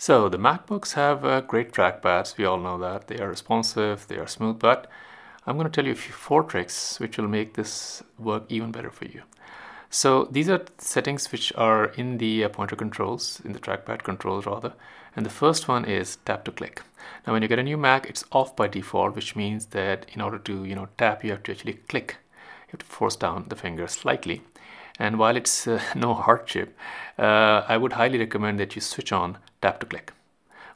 So the MacBooks have uh, great trackpads. We all know that. They are responsive, they are smooth, but I'm going to tell you a few four tricks which will make this work even better for you. So these are settings which are in the uh, pointer controls, in the trackpad controls rather. And the first one is tap to click. Now when you get a new Mac, it's off by default, which means that in order to you know tap, you have to actually click. You have to force down the finger slightly. And while it's uh, no hardship, uh, I would highly recommend that you switch on tap to click.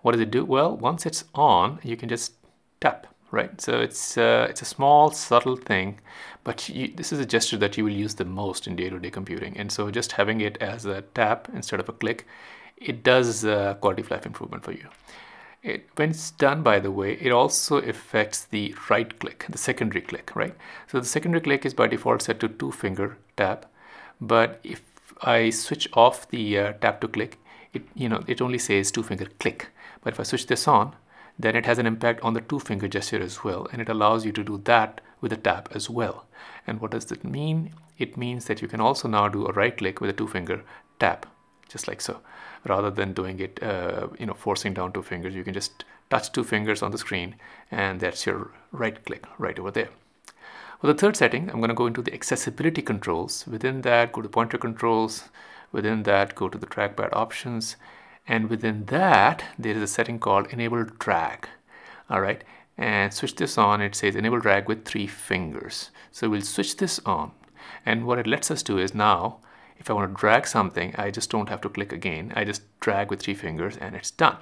What does it do? Well, once it's on, you can just tap right? So it's uh, it's a small, subtle thing, but you, this is a gesture that you will use the most in day-to-day computing. And so just having it as a tap instead of a click, it does uh, quality of life improvement for you. It, when it's done, by the way, it also affects the right click, the secondary click, right? So the secondary click is by default set to two finger tap, but if I switch off the uh, tap to click, it you know it only says two finger click. But if I switch this on, then it has an impact on the two finger gesture as well and it allows you to do that with a tap as well. And what does that mean? It means that you can also now do a right click with a two finger tap just like so rather than doing it uh, you know forcing down two fingers. You can just touch two fingers on the screen and that's your right click right over there. For the third setting I'm going to go into the accessibility controls. Within that go to pointer controls within that go to the trackpad options. And within that there is a setting called enable drag. All right? And switch this on. It says enable drag with three fingers. So we'll switch this on. And what it lets us do is now if I want to drag something I just don't have to click again. I just drag with three fingers and it's done.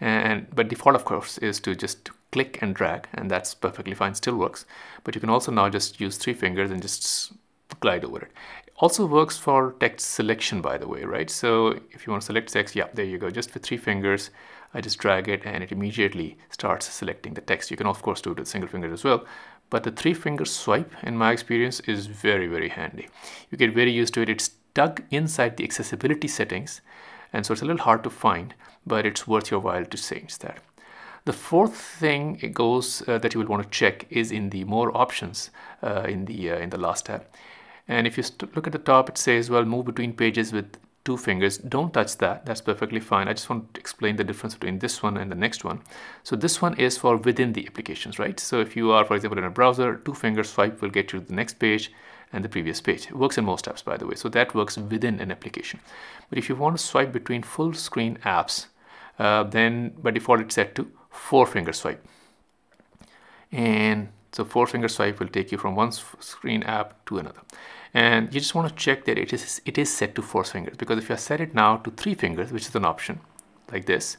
And but default of course is to just click and drag and that's perfectly fine still works. But you can also now just use three fingers and just glide over it also works for text selection, by the way, right? So if you want to select text, yeah, there you go. Just with three fingers, I just drag it and it immediately starts selecting the text. You can of course do it with single finger as well. But the three finger swipe, in my experience, is very, very handy. You get very used to it. It's dug inside the accessibility settings. And so it's a little hard to find, but it's worth your while to change that. The fourth thing it goes uh, that you will want to check is in the more options uh, in the uh, in the last tab. And if you look at the top, it says, well, move between pages with two fingers. Don't touch that. That's perfectly fine. I just want to explain the difference between this one and the next one. So this one is for within the applications, right? So if you are, for example, in a browser, two finger swipe will get you to the next page and the previous page. It works in most apps, by the way. So that works within an application. But if you want to swipe between full screen apps, uh, then by default it's set to four finger swipe. And so four finger swipe will take you from one screen app to another. And you just want to check that it is it is set to four fingers because if you set it now to three fingers which is an option like this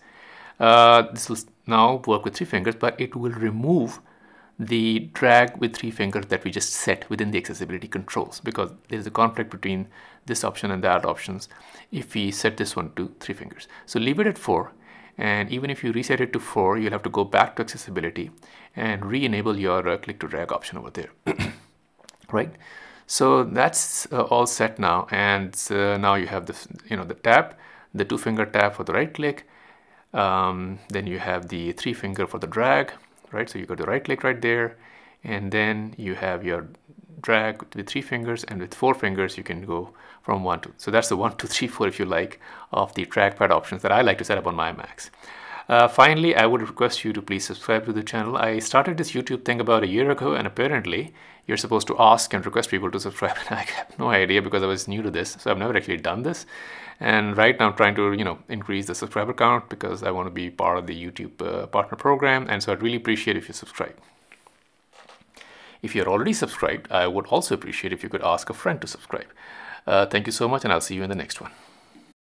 uh, this will now work with three fingers but it will remove the drag with three fingers that we just set within the accessibility controls because there is a conflict between this option and that options if we set this one to three fingers. So leave it at four and even if you reset it to four you'll have to go back to accessibility and re-enable your uh, click to drag option over there. Right? So that's uh, all set now. And uh, now you have the you know the tap the two finger tap for the right click. Um, then you have the three finger for the drag right? So you got the right click right there. And then you have your drag with three fingers and with four fingers you can go from one to so that's the one two three four if you like of the trackpad options that I like to set up on my Macs uh, finally, I would request you to please subscribe to the channel. I started this YouTube thing about a year ago and apparently you're supposed to ask and request people to subscribe and I have no idea because I was new to this so I've never actually done this and right now I'm trying to you know increase the subscriber count because I want to be part of the YouTube uh, partner program and so I'd really appreciate if you subscribe. If you're already subscribed, I would also appreciate if you could ask a friend to subscribe. Uh, thank you so much and I'll see you in the next one.